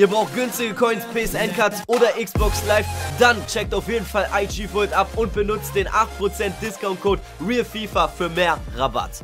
Ihr braucht günstige Coins, PSN-Cards oder Xbox Live, dann checkt auf jeden Fall IG Volt ab und benutzt den 8% Discount-Code RealFIFA für mehr Rabatt.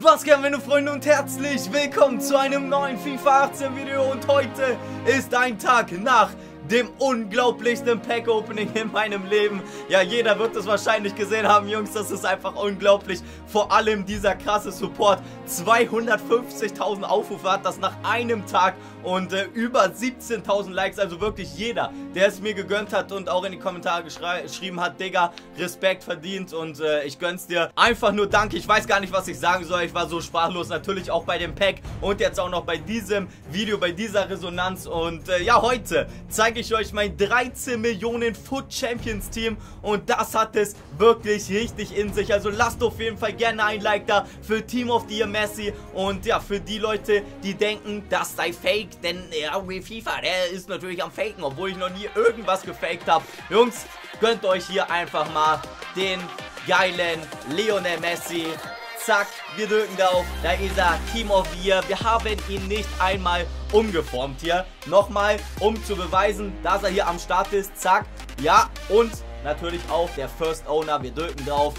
Was geht, meine Freunde und herzlich willkommen zu einem neuen FIFA 18 Video und heute ist ein Tag nach dem unglaublichsten Pack-Opening in meinem Leben. Ja, jeder wird es wahrscheinlich gesehen haben, Jungs, das ist einfach unglaublich. Vor allem dieser krasse Support. 250.000 Aufrufe hat das nach einem Tag und äh, über 17.000 Likes. Also wirklich jeder, der es mir gegönnt hat und auch in die Kommentare geschrieben hat, Digga, Respekt verdient und äh, ich gönn's dir. Einfach nur danke. Ich weiß gar nicht, was ich sagen soll. Ich war so sprachlos. Natürlich auch bei dem Pack und jetzt auch noch bei diesem Video, bei dieser Resonanz. Und äh, ja, heute zeige ich euch mein 13 Millionen Foot Champions Team und das hat es wirklich richtig in sich. Also lasst auf jeden Fall gerne ein Like da für Team of the Year Messi und ja, für die Leute, die denken, das sei Fake denn ja, wie FIFA, der ist natürlich am Faken, obwohl ich noch nie irgendwas gefaked habe. Jungs, gönnt euch hier einfach mal den geilen Lionel Messi. Zack, wir drücken drauf. Da ist er, Team of the Year. Wir haben ihn nicht einmal umgeformt hier. Nochmal, um zu beweisen, dass er hier am Start ist. Zack, ja. Und natürlich auch der First Owner. Wir drücken drauf.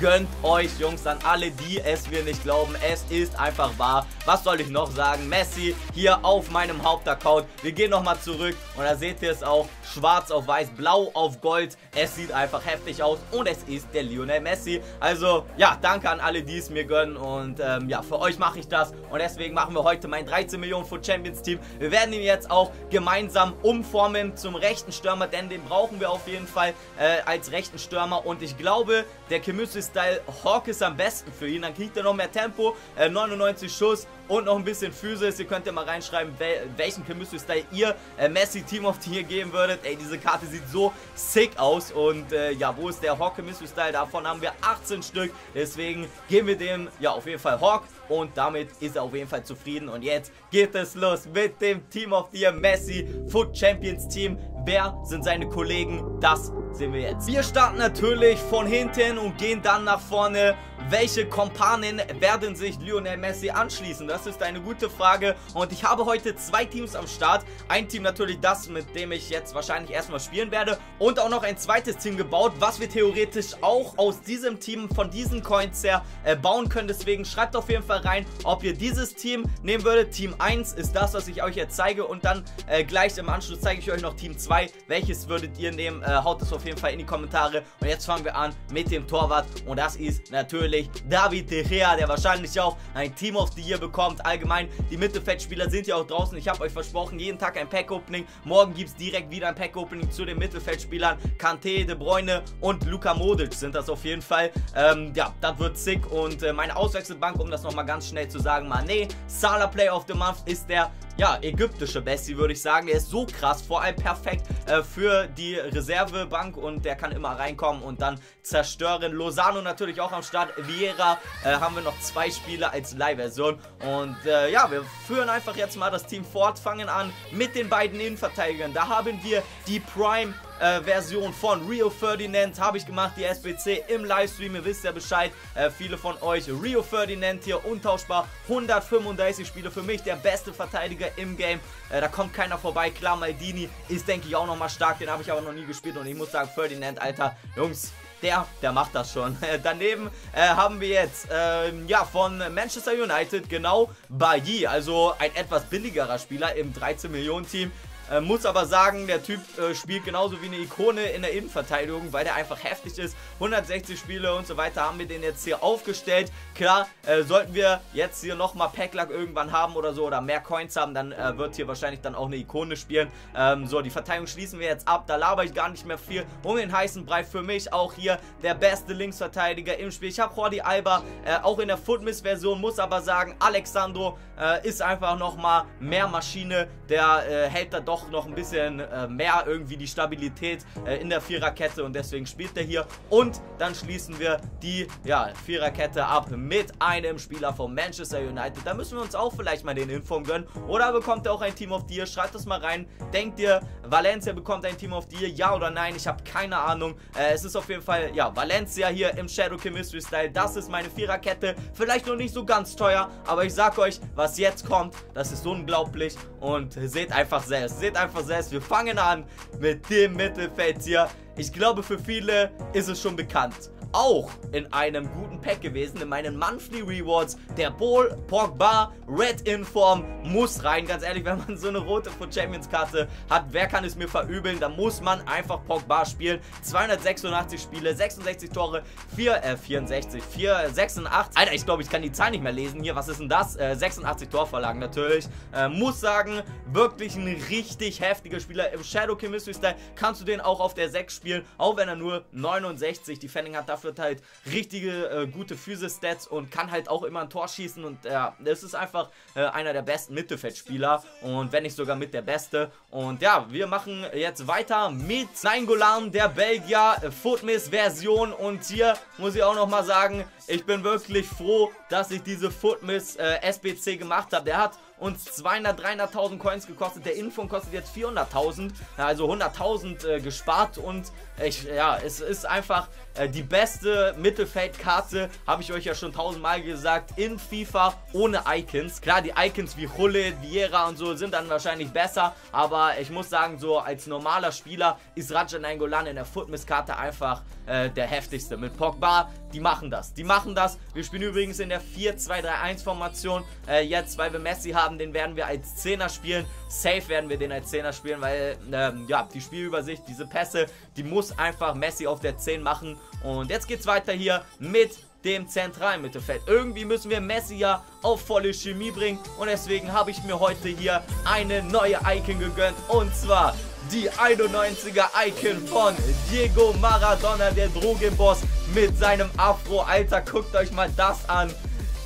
Gönnt euch, Jungs, an alle, die es mir nicht glauben. Es ist einfach wahr. Was soll ich noch sagen? Messi hier auf meinem Hauptaccount. Wir gehen nochmal zurück und da seht ihr es auch. Schwarz auf weiß, blau auf gold. Es sieht einfach heftig aus und es ist der Lionel Messi. Also, ja, danke an alle, die es mir gönnen und ähm, ja, für euch mache ich das und deswegen machen wir heute mein 13 Millionen Foot Champions Team. Wir werden ihn jetzt auch gemeinsam umformen zum rechten Stürmer, denn den brauchen wir auf jeden Fall äh, als rechten Stürmer und ich glaube, der Chemistry Style Hawk ist am besten für ihn. Dann kriegt er noch mehr Tempo, äh, 99 Schuss und noch ein bisschen Physis. Ihr könnt ja mal reinschreiben, wel welchen Chemistry Style ihr äh, Messi Team of the Year geben würdet. Ey, diese Karte sieht so sick aus und äh, ja, wo ist der Hawk Chemistry Style? Davon haben wir 18 Stück. Deswegen geben wir dem ja auf jeden Fall Hawk und damit ist er auf jeden Fall zufrieden. Und jetzt geht es los mit dem Team of the Year Messi Foot Champions Team. Wer sind seine Kollegen? Das sehen wir jetzt. Wir starten natürlich von hinten und gehen dann nach vorne. Welche Kompanen werden sich Lionel Messi anschließen? Das ist eine gute Frage und ich habe heute zwei Teams am Start. Ein Team natürlich das, mit dem ich jetzt wahrscheinlich erstmal spielen werde und auch noch ein zweites Team gebaut, was wir theoretisch auch aus diesem Team, von diesen Coins her äh, bauen können. Deswegen schreibt auf jeden Fall rein, ob ihr dieses Team nehmen würdet. Team 1 ist das, was ich euch jetzt zeige und dann äh, gleich im Anschluss zeige ich euch noch Team 2 2. Welches würdet ihr nehmen? Äh, haut es auf jeden Fall in die Kommentare. Und jetzt fangen wir an mit dem Torwart. Und das ist natürlich David De Gea, der wahrscheinlich auch ein Team of the Year bekommt. Allgemein, die Mittelfeldspieler sind ja auch draußen. Ich habe euch versprochen, jeden Tag ein Pack-Opening. Morgen gibt es direkt wieder ein Pack-Opening zu den Mittelfeldspielern. Kante, De Bruyne und Luka Modric sind das auf jeden Fall. Ähm, ja, das wird sick. Und äh, meine Auswechselbank, um das nochmal ganz schnell zu sagen, Mané, Salah Play of the Month ist der ja, ägyptische Bessie, würde ich sagen. Der ist so krass, vor allem perfekt äh, für die Reservebank und der kann immer reinkommen und dann zerstören. Lozano natürlich auch am Start. Vieira äh, haben wir noch zwei Spiele als Leihversion. Und äh, ja, wir führen einfach jetzt mal das Team fort, fangen an mit den beiden Innenverteidigern. Da haben wir die Prime äh, Version von Rio Ferdinand habe ich gemacht, die SBC im Livestream, ihr wisst ja Bescheid, äh, viele von euch, Rio Ferdinand hier untauschbar, 135 Spiele für mich, der beste Verteidiger im Game, äh, da kommt keiner vorbei, klar, Maldini ist denke ich auch nochmal stark, den habe ich aber noch nie gespielt und ich muss sagen, Ferdinand, Alter, Jungs, der, der macht das schon. Daneben äh, haben wir jetzt, äh, ja, von Manchester United, genau, Bailly, also ein etwas billigerer Spieler im 13 Millionen Team. Äh, muss aber sagen, der Typ äh, spielt genauso wie eine Ikone in der Innenverteidigung, weil der einfach heftig ist. 160 Spiele und so weiter haben wir den jetzt hier aufgestellt. Klar, äh, sollten wir jetzt hier nochmal Packlack irgendwann haben oder so oder mehr Coins haben, dann äh, wird hier wahrscheinlich dann auch eine Ikone spielen. Ähm, so, die Verteidigung schließen wir jetzt ab. Da laber ich gar nicht mehr viel um den heißen Brei. Für mich auch hier der beste Linksverteidiger im Spiel. Ich habe Jordi Alba äh, auch in der Footmiss-Version, muss aber sagen, Alexandro äh, ist einfach nochmal mehr Maschine. Der hält da doch braucht noch ein bisschen äh, mehr irgendwie die Stabilität äh, in der Viererkette und deswegen spielt er hier. Und dann schließen wir die ja, Viererkette ab mit einem Spieler von Manchester United. Da müssen wir uns auch vielleicht mal den Inform gönnen. Oder bekommt er auch ein Team of the Year? Schreibt das mal rein. Denkt ihr, Valencia bekommt ein Team of the Year? Ja oder nein? Ich habe keine Ahnung. Äh, es ist auf jeden Fall, ja, Valencia hier im Shadow Chemistry Style. Das ist meine Viererkette. Vielleicht noch nicht so ganz teuer, aber ich sag euch, was jetzt kommt, das ist unglaublich. Und seht einfach selbst. Seht einfach selbst. Wir fangen an mit dem Mittelfeld hier. Ich glaube, für viele ist es schon bekannt auch in einem guten Pack gewesen, in meinen Monthly Rewards. Der Ball, Pogba, Red Inform muss rein. Ganz ehrlich, wenn man so eine rote Foot Champions Karte hat, wer kann es mir verübeln? Da muss man einfach Pogba spielen. 286 Spiele, 66 Tore, 4, äh, 64, 4, 86. Alter, ich glaube, ich kann die Zahl nicht mehr lesen hier. Was ist denn das? Äh, 86 Torverlagen natürlich. Äh, muss sagen, wirklich ein richtig heftiger Spieler. Im Shadow Chemistry Style kannst du den auch auf der 6 spielen, auch wenn er nur 69 Defending hat. Dafür hat halt richtige, äh, gute Physis-Stats und kann halt auch immer ein Tor schießen und ja, das ist einfach äh, einer der besten Mittelfeldspieler und wenn nicht sogar mit der Beste. Und ja, wir machen jetzt weiter mit Nainggolan, der Belgier, äh, Footmiss-Version und hier muss ich auch nochmal sagen, ich bin wirklich froh, dass ich diese Footmiss äh, SBC gemacht habe. Der hat uns 200, 300.000 Coins gekostet. Der Info kostet jetzt 400.000, also 100.000 äh, gespart und ich, ja, es ist einfach äh, die beste Mittelfeldkarte, habe ich euch ja schon tausendmal gesagt, in FIFA ohne Icons. Klar, die Icons wie Hulle, Vieira und so sind dann wahrscheinlich besser, aber ich muss sagen, so als normaler Spieler ist Rajan Angolan in der Footmiss-Karte einfach äh, der heftigste. Mit Pogba, die machen das, die machen das. Wir spielen übrigens in der 4-2-3-1-Formation, äh, jetzt, weil wir Messi haben, den werden wir als Zehner spielen. Safe werden wir den als Zehner spielen, weil, ähm, ja, die Spielübersicht, diese Pässe, die muss einfach Messi auf der 10 machen. Und jetzt geht's weiter hier mit dem zentralen Mittelfeld. Irgendwie müssen wir Messi ja auf volle Chemie bringen und deswegen habe ich mir heute hier eine neue Icon gegönnt und zwar die 91er Icon von Diego Maradona, der Drogenboss mit seinem Afro. Alter, guckt euch mal das an.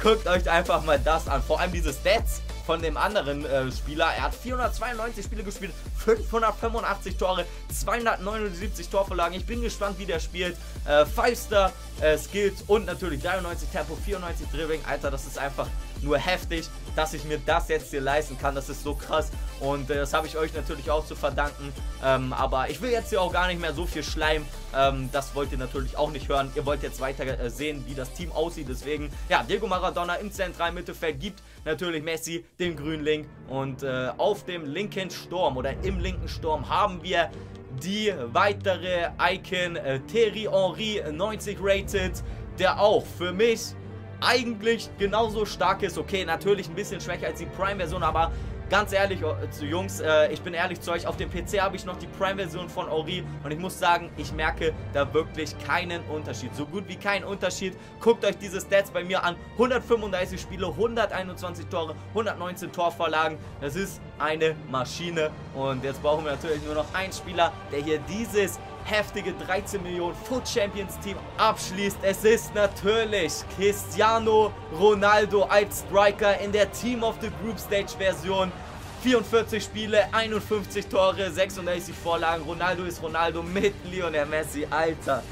Guckt euch einfach mal das an. Vor allem diese Stats von dem anderen äh, Spieler. Er hat 492 Spiele gespielt, 585 Tore, 279 Torvorlagen. Ich bin gespannt, wie der spielt. Äh, 5-Star äh, Skills und natürlich 93 Tempo, 94 Dribbling. Alter, das ist einfach nur heftig, dass ich mir das jetzt hier leisten kann. Das ist so krass und äh, das habe ich euch natürlich auch zu verdanken. Ähm, aber ich will jetzt hier auch gar nicht mehr so viel Schleim. Ähm, das wollt ihr natürlich auch nicht hören. Ihr wollt jetzt weiter äh, sehen, wie das Team aussieht. Deswegen, ja, Diego Maradona im zentralen Mittelfeld gibt natürlich Messi den grünen Link. Und äh, auf dem linken Sturm oder im linken Sturm haben wir die weitere Icon äh, Thierry Henry 90 rated, der auch für mich eigentlich genauso stark ist. Okay, natürlich ein bisschen schwächer als die Prime-Version, aber Ganz ehrlich, oh, Jungs, äh, ich bin ehrlich zu euch, auf dem PC habe ich noch die Prime-Version von Ori und ich muss sagen, ich merke da wirklich keinen Unterschied. So gut wie keinen Unterschied. Guckt euch diese Stats bei mir an. 135 Spiele, 121 Tore, 119 Torvorlagen. Das ist eine Maschine und jetzt brauchen wir natürlich nur noch einen Spieler, der hier dieses heftige 13 Millionen Foot Champions Team abschließt. Es ist natürlich Cristiano Ronaldo als Striker in der Team of the Group Stage Version. 44 Spiele, 51 Tore, 36 Vorlagen. Ronaldo ist Ronaldo mit Lionel Messi. Alter,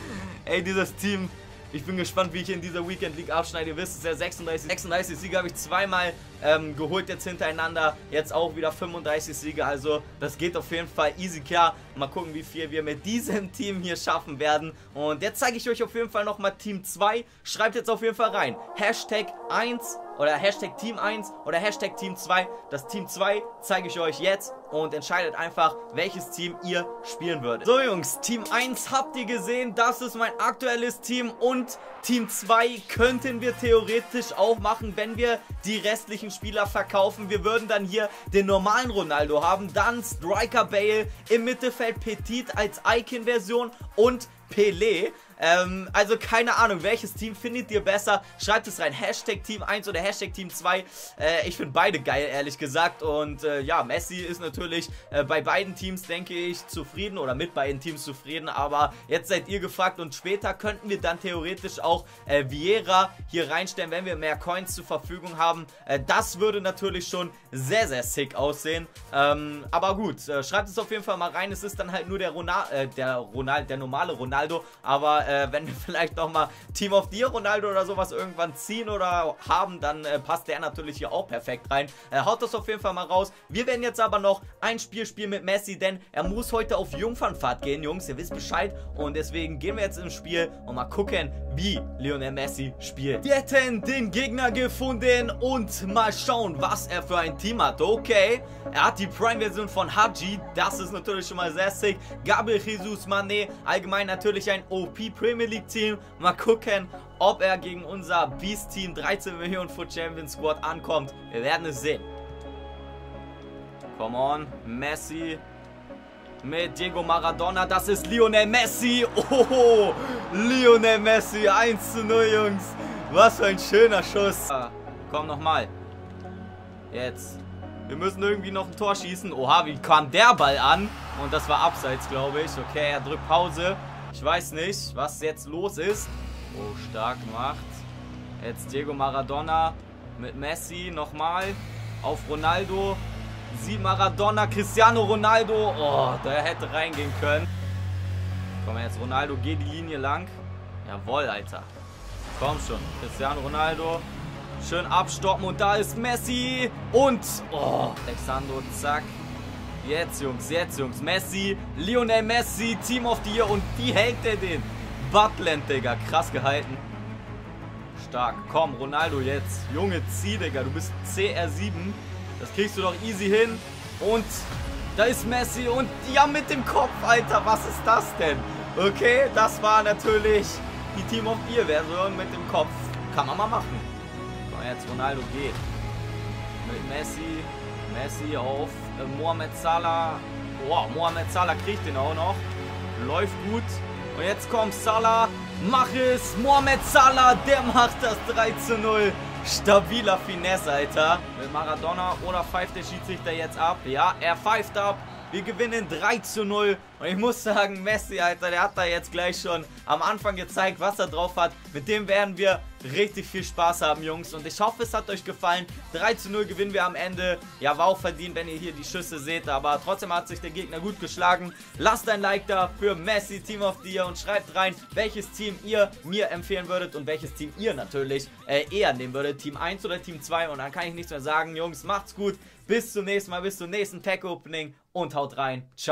ey, dieses Team ich bin gespannt, wie ich in dieser Weekend League abschneide. Ihr wisst es ja, 36, 36 Siege habe ich zweimal ähm, geholt jetzt hintereinander. Jetzt auch wieder 35 Siege. Also das geht auf jeden Fall easy klar. Mal gucken, wie viel wir mit diesem Team hier schaffen werden. Und jetzt zeige ich euch auf jeden Fall nochmal Team 2. Schreibt jetzt auf jeden Fall rein. Hashtag 1 oder Hashtag Team 1 oder Hashtag Team 2. Das Team 2 zeige ich euch jetzt und entscheidet einfach, welches Team ihr spielen würdet. So Jungs, Team 1 habt ihr gesehen, das ist mein aktuelles Team und Team 2 könnten wir theoretisch auch machen, wenn wir die restlichen Spieler verkaufen. Wir würden dann hier den normalen Ronaldo haben, dann Striker Bale, im Mittelfeld Petit als Icon-Version und Pelé Ähm, also keine Ahnung, welches Team findet ihr besser? Schreibt es rein. Hashtag Team 1 oder Hashtag Team 2. Äh, ich finde beide geil, ehrlich gesagt. Und äh, ja, Messi ist natürlich äh, bei beiden Teams, denke ich, zufrieden oder mit beiden Teams zufrieden. Aber jetzt seid ihr gefragt und später könnten wir dann theoretisch auch äh, Vieira hier reinstellen, wenn wir mehr Coins zur Verfügung haben. Äh, das würde natürlich schon sehr, sehr sick aussehen. Ähm, aber gut, äh, schreibt es auf jeden Fall mal rein. Es ist dann halt nur der, Rona äh, der, Ronald der normale Ronaldo. Aber äh, wenn wir vielleicht nochmal Team of the Ronaldo oder sowas irgendwann ziehen oder haben, dann äh, passt der natürlich hier auch perfekt rein. Äh, haut das auf jeden Fall mal raus. Wir werden jetzt aber noch ein Spiel spielen mit Messi, denn er muss heute auf Jungfernfahrt gehen, Jungs. Ihr wisst Bescheid. Und deswegen gehen wir jetzt ins Spiel und mal gucken, wie Lionel Messi spielt. Wir hätten den Gegner gefunden und mal schauen, was er für ein Team hat. Okay, er hat die Prime-Version von Haji. Das ist natürlich schon mal sehr sick. Gabriel Jesus, Mané, allgemein natürlich ein OP Premier League Team. Mal gucken, ob er gegen unser Beast Team 13 Millionen Foot Champion Squad ankommt. Wir werden es sehen. Come on, Messi mit Diego Maradona. Das ist Lionel Messi. Oh, Lionel Messi. 1 zu 0, Jungs. Was für ein schöner Schuss. Ah, komm nochmal. Jetzt. Wir müssen irgendwie noch ein Tor schießen. Oha, wie kam der Ball an? Und das war abseits, glaube ich. Okay, er drückt Pause. Ich weiß nicht, was jetzt los ist. Oh, stark gemacht. Jetzt Diego Maradona mit Messi nochmal. Auf Ronaldo. Sie Maradona, Cristiano Ronaldo. Oh, der hätte reingehen können. Komm jetzt, Ronaldo, geh die Linie lang. Jawohl, Alter. Komm schon, Cristiano Ronaldo. Schön abstoppen und da ist Messi. Und, oh, Alexandro, zack. Jetzt, Jungs, jetzt, Jungs. Messi, Lionel Messi, Team of the Year. Und wie hält der den? Butland, Digga. Krass gehalten. Stark. Komm, Ronaldo jetzt. Junge, zieh, Digga. Du bist CR7. Das kriegst du doch easy hin. Und da ist Messi und ja mit dem Kopf, Alter. Was ist das denn? Okay, das war natürlich die Team of Year Version mit dem Kopf. Kann man mal machen. Komm jetzt, Ronaldo geht. Mit Messi. Messi auf äh, Mohamed Salah. Wow, Mohamed Salah kriegt den auch noch. Läuft gut. Und jetzt kommt Salah. Mach es. Mohamed Salah, der macht das 3 zu 0. Stabiler Finesse, Alter. Mit Maradona oder pfeift der Schiedsrichter jetzt ab? Ja, er pfeift ab. Wir gewinnen 3 zu 0. Und ich muss sagen, Messi, Alter, der hat da jetzt gleich schon am Anfang gezeigt, was er drauf hat. Mit dem werden wir richtig viel Spaß haben, Jungs. Und ich hoffe, es hat euch gefallen. 3 zu 0 gewinnen wir am Ende. Ja, war auch verdient, wenn ihr hier die Schüsse seht. Aber trotzdem hat sich der Gegner gut geschlagen. Lasst ein Like da für Messi, Team of the Year. Und schreibt rein, welches Team ihr mir empfehlen würdet. Und welches Team ihr natürlich äh, eher nehmen würdet. Team 1 oder Team 2. Und dann kann ich nichts mehr sagen. Jungs, macht's gut. Bis zum nächsten Mal, bis zum nächsten Pack-Opening und haut rein. Ciao.